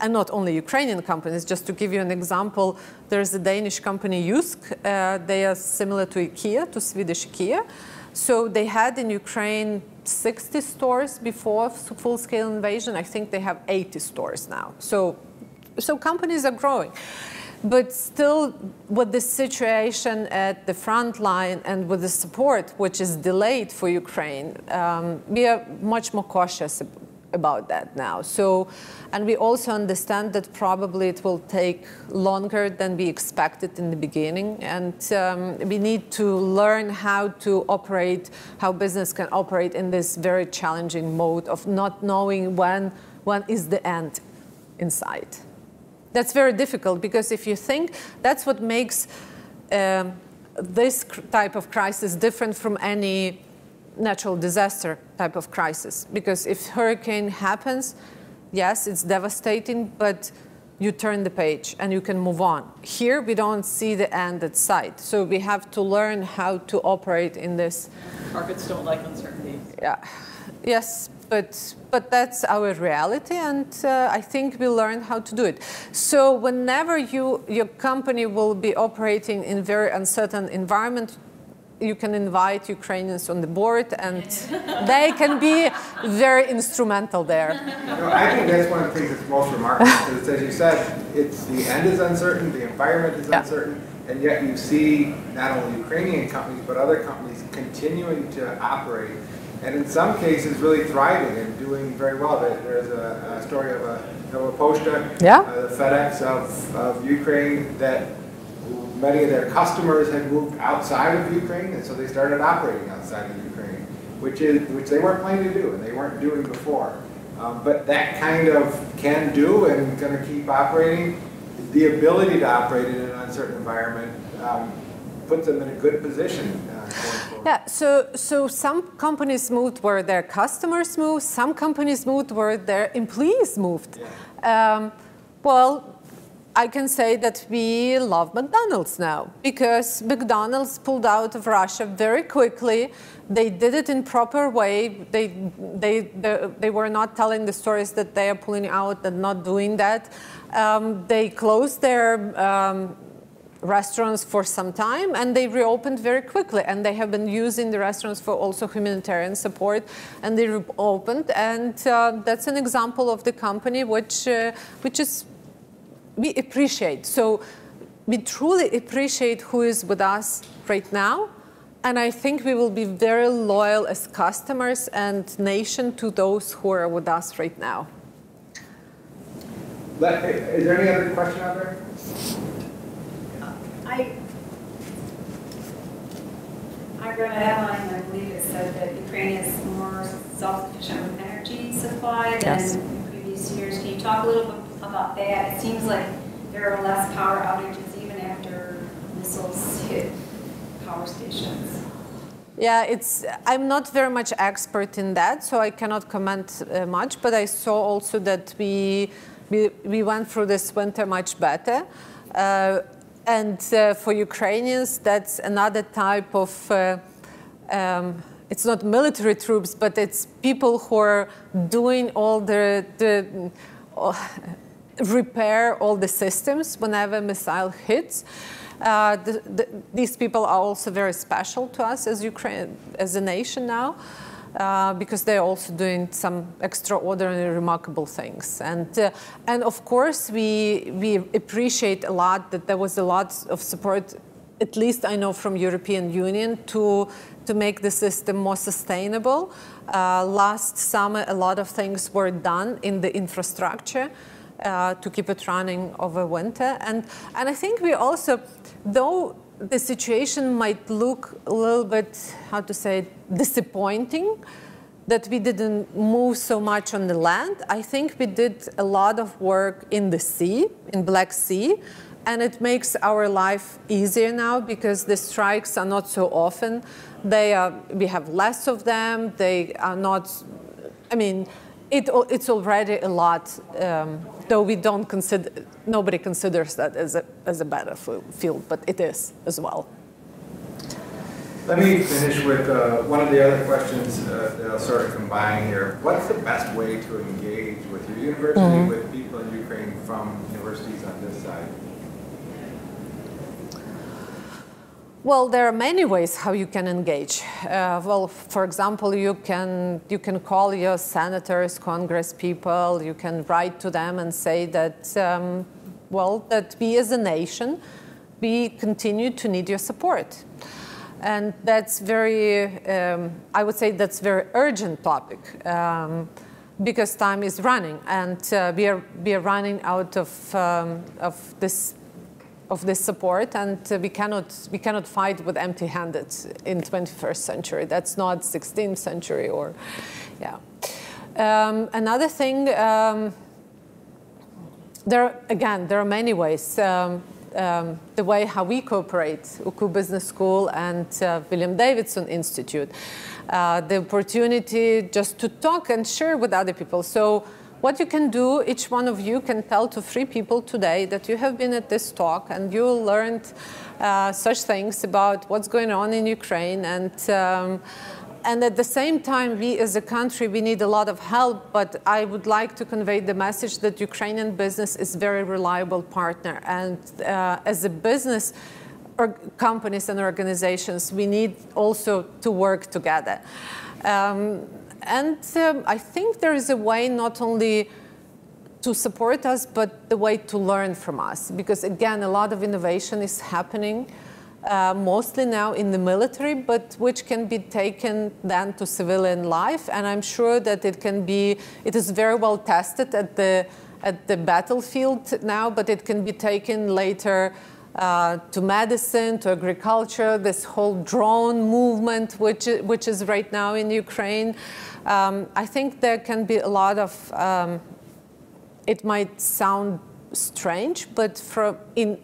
and not only Ukrainian companies. Just to give you an example, there's a Danish company, Jysk. Uh, they are similar to IKEA, to Swedish IKEA. So they had in Ukraine 60 stores before full-scale invasion. I think they have 80 stores now. So, so companies are growing. But still, with the situation at the front line and with the support, which is delayed for Ukraine, um, we are much more cautious about that now. So, and we also understand that probably it will take longer than we expected in the beginning, and um, we need to learn how to operate, how business can operate in this very challenging mode of not knowing when when is the end in sight. That's very difficult because if you think that's what makes um, this type of crisis different from any natural disaster type of crisis. Because if hurricane happens, yes, it's devastating, but you turn the page and you can move on. Here, we don't see the end at sight. So we have to learn how to operate in this Markets don't like uncertainty. yeah. Yes, but but that's our reality, and uh, I think we learned how to do it. So whenever you your company will be operating in very uncertain environment, you can invite Ukrainians on the board, and they can be very instrumental there. I think that's one of the things that's most remarkable, because as you said, it's, the end is uncertain, the environment is Yeah. uncertain, and yet you see not only Ukrainian companies, but other companies continuing to operate, and in some cases really thriving and doing very well. There's a, a story of a Nova Poshta, Yeah. uh, the FedEx of, of Ukraine, that many of their customers had moved outside of Ukraine, and so they started operating outside of Ukraine, which is which they weren't planning to do and they weren't doing before. Um, but that kind of can do and going to keep operating. The ability to operate in an uncertain environment um, puts them in a good position uh. Yeah, so, so some companies moved where their customers moved, some companies moved where their employees moved. Um, well, I can say that we love McDonald's now because McDonald's pulled out of Russia very quickly. They did it in proper way. They, they, they, they were not telling the stories that they are pulling out and not doing that. Um, they closed their um, restaurants for some time and they reopened very quickly and they have been using the restaurants for also humanitarian support and they reopened and uh, that's an example of the company which uh, which is we appreciate so we truly appreciate who is with us right now and I think we will be very loyal as customers and nation to those who are with us right now. Let, is there any other question out there? I, I read a headline, I believe it said that Ukraine is more self-sufficient with energy supply Yes. than in previous years. Can you talk a little bit about that? It seems like there are less power outages even after missiles *laughs* hit power stations. Yeah, it's. I'm not very much expert in that, so I cannot comment uh, much. But I saw also that we we, we went through this winter much better. Uh, and uh, for Ukrainians, that's another type of. Uh, um, it's not military troops, but it's people who are doing all the, the repair all the systems whenever a missile hits. Uh, the, the, these people are also very special to us as Ukraine, as a nation now, uh, because they're also doing some extraordinary, remarkable things. And uh, and of course, we we appreciate a lot that there was a lot of support. At least I know from European Union to to make the system more sustainable. Uh, last summer, a lot of things were done in the infrastructure uh, to keep it running over winter. And, and I think we also, though the situation might look a little bit, how to say, disappointing, that we didn't move so much on the land, I think we did a lot of work in the sea, in Black Sea, and it makes our life easier now because the strikes are not so often. They are, we have less of them. They are not, I mean, it, it's already a lot, um, though we don't consider, nobody considers that as a, as a battlefield, but it is as well. Let me finish with uh, one of the other questions uh, that I'll sort of combine here. What's the best way to engage with your university, with people in Ukraine from universities on this side? Well, there are many ways how you can engage. Uh, well, for example, you can you can call your senators, Congress people. You can write to them and say that, um, well, that we as a nation, we continue to need your support, and that's very. Um, I would say that's very urgent topic. Um, because time is running, and uh, we are we are running out of um, of this of this support, and uh, we cannot we cannot fight with empty-handed in 21st century. That's not 16th century or, yeah. Um, another thing, um, there again there are many ways. Um, um, the way how we cooperate, UKU Business School and uh, William Davidson Institute, uh, the opportunity just to talk and share with other people. So what you can do, each one of you can tell to three people today that you have been at this talk and you learned uh, such things about what's going on in Ukraine. And, um, and at the same time, we as a country, we need a lot of help, but I would like to convey the message that Ukrainian business is a very reliable partner. And uh, as a business, companies and organizations, we need also to work together. Um, and um, I think there is a way not only to support us, but the way to learn from us. Because again, a lot of innovation is happening, uh, mostly now in the military, but which can be taken then to civilian life. And I'm sure that it can be, it is very well tested at the, at the battlefield now, but it can be taken later uh, to medicine, to agriculture, this whole drone movement, which, which is right now in Ukraine. Um, I think there can be a lot of, um, it might sound strange, but for in,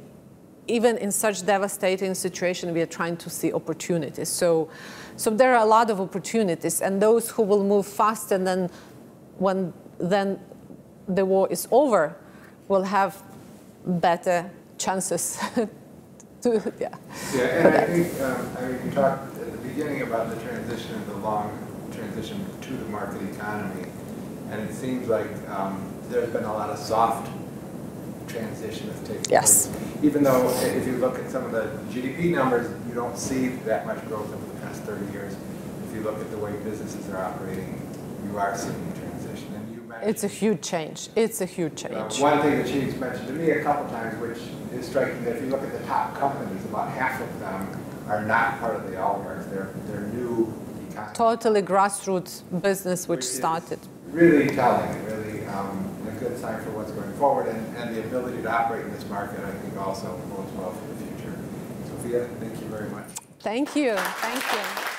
even in such devastating situation, we are trying to see opportunities. So, so there are a lot of opportunities, and those who will move faster than when then the war is over will have better chances *laughs* to, yeah. Yeah, and I think, um, I mean, you talked at the beginning about the transition and the long transition to the market economy. And it seems like um, there's been a lot of soft transition that's taken place. Yes. Even though if you look at some of the GDP numbers, you don't see that much growth over the past 30 years. If you look at the way businesses are operating, you are seeing transition. And you mentioned It's a huge change. It's a huge uh, change. One thing that she's mentioned to me a couple times, which is striking, that if you look at the top companies, about half of them are not part of the oligarchs. They're, they're new economies. Totally grassroots business which is started. Really telling, really um, a good sign for what's going forward, and, and the ability to operate in this market, I think also bodes well for the future. Sophia, thank you very much. Thank you. Thank you.